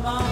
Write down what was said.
妈